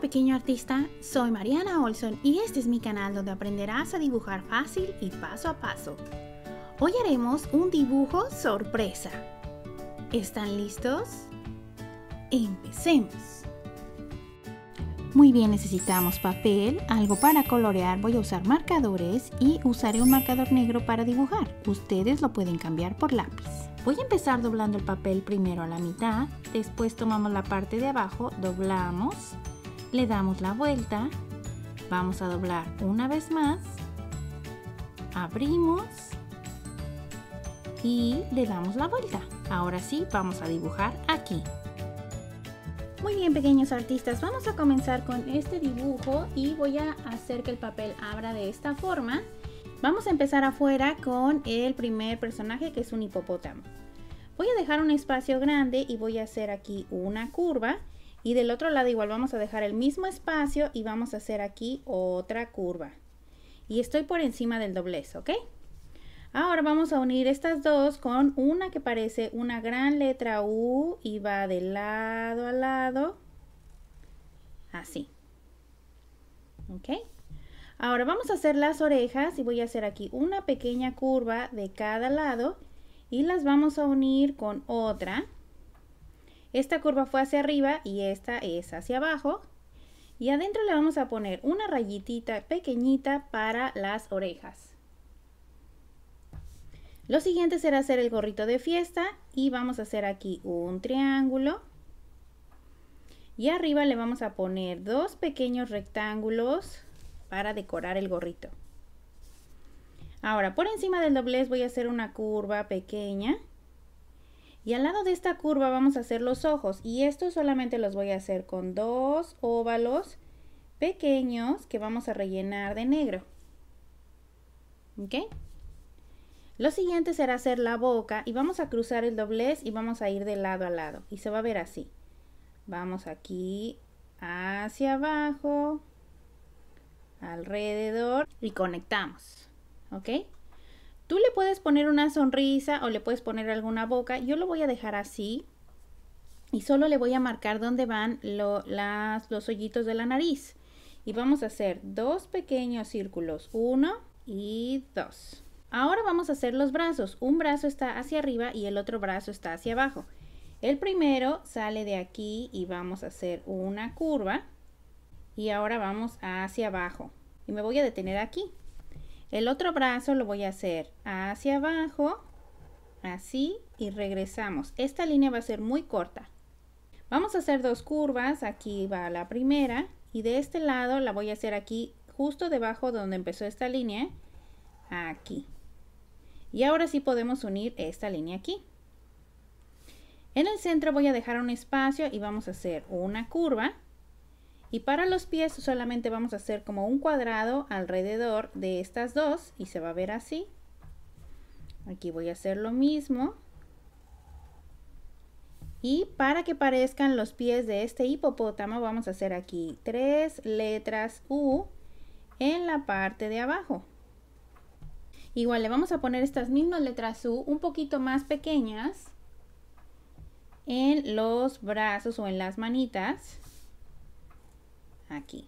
Pequeño artista, soy Mariana Olson y este es mi canal donde aprenderás a dibujar fácil y paso a paso. Hoy haremos un dibujo sorpresa. ¿Están listos? Empecemos. Muy bien, necesitamos papel, algo para colorear, voy a usar marcadores y usaré un marcador negro para dibujar. Ustedes lo pueden cambiar por lápiz. Voy a empezar doblando el papel primero a la mitad, después tomamos la parte de abajo, doblamos, le damos la vuelta, vamos a doblar una vez más, abrimos y le damos la vuelta. Ahora sí, vamos a dibujar aquí. Muy bien pequeños artistas, vamos a comenzar con este dibujo y voy a hacer que el papel abra de esta forma. Vamos a empezar afuera con el primer personaje que es un hipopótamo. Voy a dejar un espacio grande y voy a hacer aquí una curva y del otro lado igual vamos a dejar el mismo espacio y vamos a hacer aquí otra curva. Y estoy por encima del doblez, ¿ok? Ahora vamos a unir estas dos con una que parece una gran letra U y va de lado a lado. Así. ¿Ok? Ahora vamos a hacer las orejas y voy a hacer aquí una pequeña curva de cada lado y las vamos a unir con otra. Esta curva fue hacia arriba y esta es hacia abajo. Y adentro le vamos a poner una rayitita pequeñita para las orejas. Lo siguiente será hacer el gorrito de fiesta y vamos a hacer aquí un triángulo. Y arriba le vamos a poner dos pequeños rectángulos para decorar el gorrito. Ahora, por encima del doblez voy a hacer una curva pequeña. Y al lado de esta curva vamos a hacer los ojos. Y estos solamente los voy a hacer con dos óvalos pequeños que vamos a rellenar de negro. ¿Ok? Lo siguiente será hacer la boca y vamos a cruzar el doblez y vamos a ir de lado a lado y se va a ver así. Vamos aquí hacia abajo, alrededor y conectamos. ¿Ok? Tú le puedes poner una sonrisa o le puedes poner alguna boca. Yo lo voy a dejar así y solo le voy a marcar dónde van los hoyitos de la nariz. Y vamos a hacer dos pequeños círculos, uno y dos. Ahora vamos a hacer los brazos. Un brazo está hacia arriba y el otro brazo está hacia abajo. El primero sale de aquí y vamos a hacer una curva. Y ahora vamos hacia abajo. Y me voy a detener aquí. El otro brazo lo voy a hacer hacia abajo, así, y regresamos. Esta línea va a ser muy corta. Vamos a hacer dos curvas. Aquí va la primera. Y de este lado la voy a hacer aquí, justo debajo donde empezó esta línea. Aquí. Y ahora sí podemos unir esta línea aquí. En el centro voy a dejar un espacio y vamos a hacer una curva. Y para los pies solamente vamos a hacer como un cuadrado alrededor de estas dos y se va a ver así. Aquí voy a hacer lo mismo. Y para que parezcan los pies de este hipopótamo vamos a hacer aquí tres letras U en la parte de abajo. Igual le vamos a poner estas mismas letras U un poquito más pequeñas en los brazos o en las manitas. Aquí.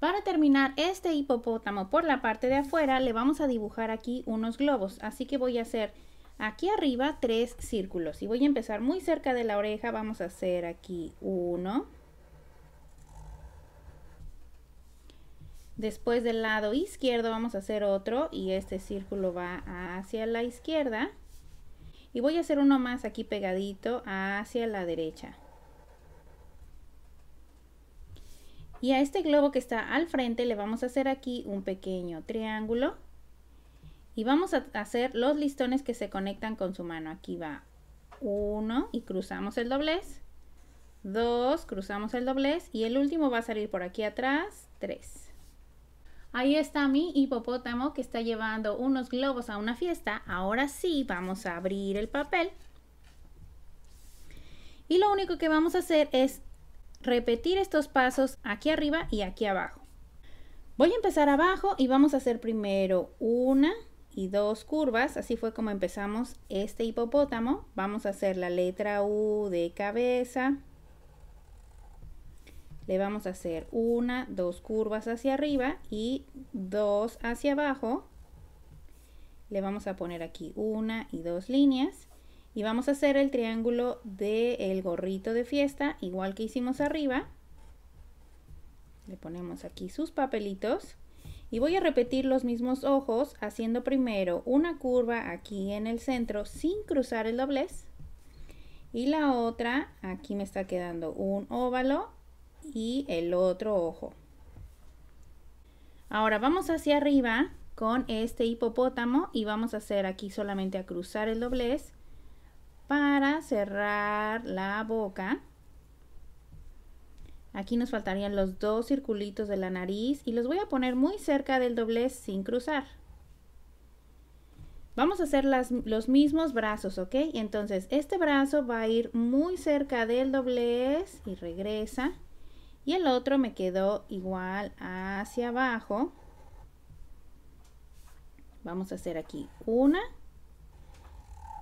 Para terminar este hipopótamo por la parte de afuera le vamos a dibujar aquí unos globos. Así que voy a hacer aquí arriba tres círculos. Y voy a empezar muy cerca de la oreja. Vamos a hacer aquí uno. Después del lado izquierdo vamos a hacer otro y este círculo va hacia la izquierda. Y voy a hacer uno más aquí pegadito hacia la derecha. Y a este globo que está al frente le vamos a hacer aquí un pequeño triángulo. Y vamos a hacer los listones que se conectan con su mano. Aquí va uno y cruzamos el doblez. Dos, cruzamos el doblez. Y el último va a salir por aquí atrás. Tres. Ahí está mi hipopótamo que está llevando unos globos a una fiesta. Ahora sí, vamos a abrir el papel. Y lo único que vamos a hacer es repetir estos pasos aquí arriba y aquí abajo. Voy a empezar abajo y vamos a hacer primero una y dos curvas. Así fue como empezamos este hipopótamo. Vamos a hacer la letra U de cabeza. le vamos a hacer una, dos curvas hacia arriba y dos hacia abajo. Le vamos a poner aquí una y dos líneas y vamos a hacer el triángulo del gorrito de fiesta igual que hicimos arriba. Le ponemos aquí sus papelitos y voy a repetir los mismos ojos haciendo primero una curva aquí en el centro sin cruzar el doblez y la otra aquí me está quedando un óvalo y el otro ojo ahora vamos hacia arriba con este hipopótamo y vamos a hacer aquí solamente a cruzar el doblez para cerrar la boca Aquí nos faltarían los dos circulitos de la nariz y los voy a poner muy cerca del doblez sin cruzar. Vamos a hacer los mismos brazos, ¿ok? Entonces este brazo va a ir muy cerca del doblez y regresa. Y el otro me quedó igual hacia abajo. Vamos a hacer aquí una,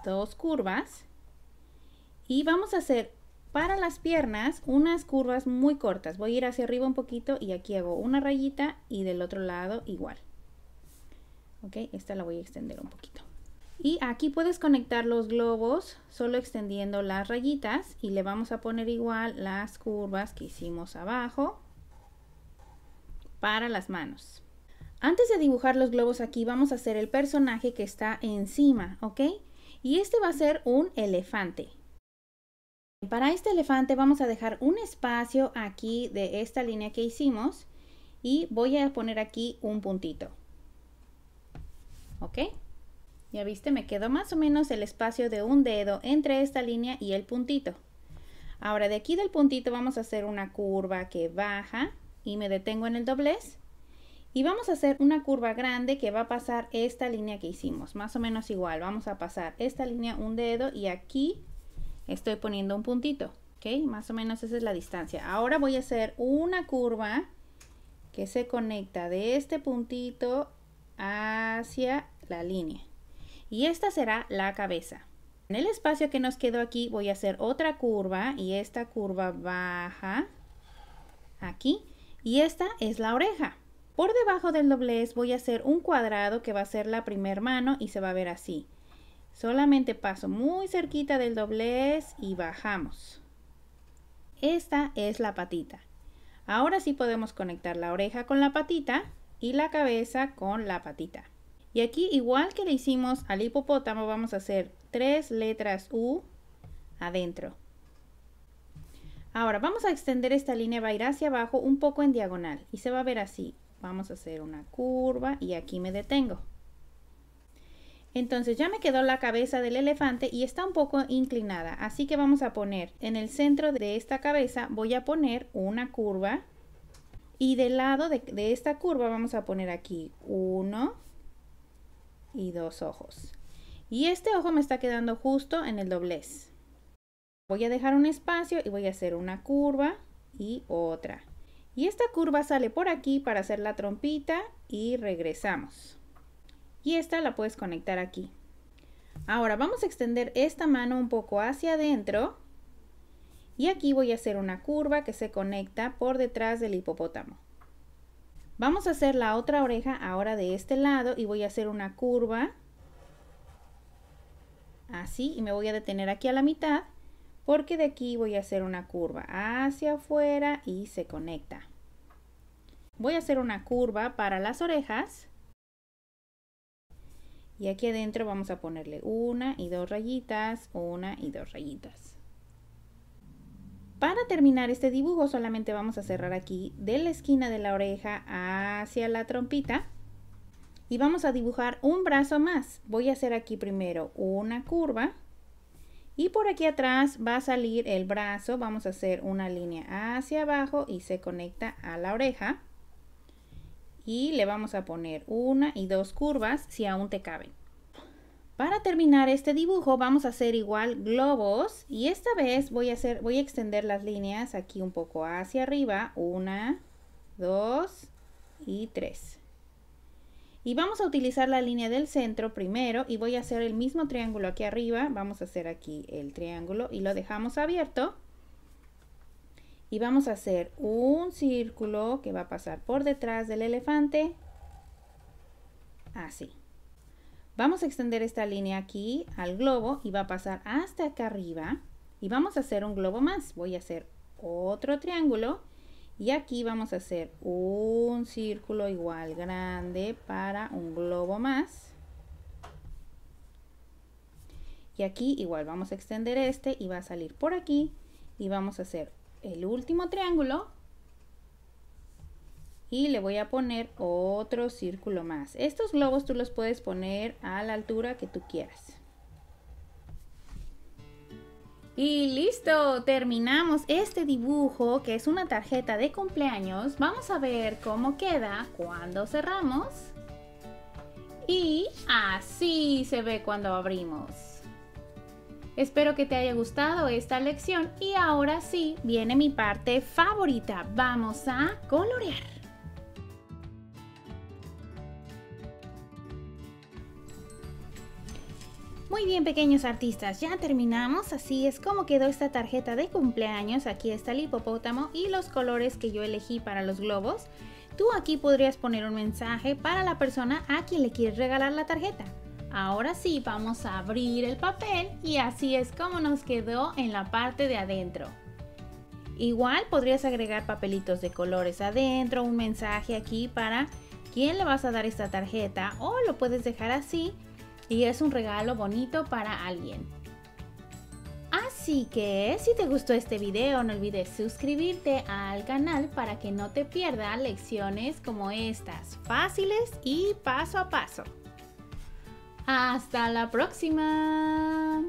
dos curvas. Y vamos a hacer para las piernas, unas curvas muy cortas. Voy a ir hacia arriba un poquito y aquí hago una rayita y del otro lado igual. Ok, esta la voy a extender un poquito. Y aquí puedes conectar los globos solo extendiendo las rayitas y le vamos a poner igual las curvas que hicimos abajo para las manos. Antes de dibujar los globos aquí vamos a hacer el personaje que está encima, ¿ok? Y este va a ser un elefante. Para este elefante vamos a dejar un espacio aquí de esta línea que hicimos y voy a poner aquí un puntito. ¿Ok? Ya viste, me quedó más o menos el espacio de un dedo entre esta línea y el puntito. Ahora de aquí del puntito vamos a hacer una curva que baja y me detengo en el doblez. Y vamos a hacer una curva grande que va a pasar esta línea que hicimos, más o menos igual. Vamos a pasar esta línea un dedo y aquí estoy poniendo un puntito, ¿ok? Más o menos esa es la distancia. Ahora voy a hacer una curva que se conecta de este puntito hacia la línea. Y esta será la cabeza. En el espacio que nos quedó aquí voy a hacer otra curva y esta curva baja aquí y esta es la oreja. Por debajo del doblez voy a hacer un cuadrado que va a ser la primer mano y se va a ver así. Solamente paso muy cerquita del doblez y bajamos. Esta es la patita. Ahora sí podemos conectar la oreja con la patita y la cabeza con la patita. Y aquí, igual que le hicimos al hipopótamo, vamos a hacer tres letras U adentro. Ahora vamos a extender esta línea, va a ir hacia abajo un poco en diagonal y se va a ver así. Vamos a hacer una curva y aquí me detengo. Entonces ya me quedó la cabeza del elefante y está un poco inclinada. Así que vamos a poner en el centro de esta cabeza, voy a poner una curva. Y del lado de, esta curva vamos a poner aquí uno y dos ojos. Y este ojo me está quedando justo en el doblez. Voy a dejar un espacio y voy a hacer una curva y otra. Y esta curva sale por aquí para hacer la trompita y regresamos y esta la puedes conectar aquí. Ahora vamos a extender esta mano un poco hacia adentro y aquí voy a hacer una curva que se conecta por detrás del hipopótamo. Vamos a hacer la otra oreja ahora de este lado y voy a hacer una curva así y me voy a detener aquí a la mitad porque de aquí voy a hacer una curva hacia afuera y se conecta. Voy a hacer una curva para las orejas y aquí adentro vamos a ponerle una y dos rayitas, una y dos rayitas. Para terminar este dibujo solamente vamos a cerrar aquí de la esquina de la oreja hacia la trompita. Y vamos a dibujar un brazo más. Voy a hacer aquí primero una curva. Y por aquí atrás va a salir el brazo. Vamos a hacer una línea hacia abajo y se conecta a la oreja y le vamos a poner una y dos curvas si aún te caben. Para terminar este dibujo vamos a hacer igual globos y esta vez voy a, hacer, voy a extender las líneas aquí un poco hacia arriba. Una, dos y tres. Y vamos a utilizar la línea del centro primero y voy a hacer el mismo triángulo aquí arriba. Vamos a hacer aquí el triángulo y lo dejamos abierto. Y vamos a hacer un círculo que va a pasar por detrás del elefante. Así. Vamos a extender esta línea aquí al globo y va a pasar hasta acá arriba. Y vamos a hacer un globo más. Voy a hacer otro triángulo y aquí vamos a hacer un círculo igual grande para un globo más. Y aquí igual vamos a extender este y va a salir por aquí y vamos a hacer el último triángulo y le voy a poner otro círculo más. Estos globos tú los puedes poner a la altura que tú quieras. Y listo, terminamos este dibujo que es una tarjeta de cumpleaños. Vamos a ver cómo queda cuando cerramos. Y así se ve cuando abrimos. Espero que te haya gustado esta lección y ahora sí viene mi parte favorita. Vamos a colorear. Muy bien pequeños artistas, ya terminamos, así es como quedó esta tarjeta de cumpleaños, aquí está el hipopótamo y los colores que yo elegí para los globos. Tú aquí podrías poner un mensaje para la persona a quien le quieres regalar la tarjeta. Ahora sí, vamos a abrir el papel y así es como nos quedó en la parte de adentro. Igual podrías agregar papelitos de colores adentro, un mensaje aquí para quién le vas a dar esta tarjeta o lo puedes dejar así y es un regalo bonito para alguien. Así que si te gustó este video no olvides suscribirte al canal para que no te pierdas lecciones como estas, fáciles y paso a paso. Hasta la próxima.